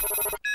you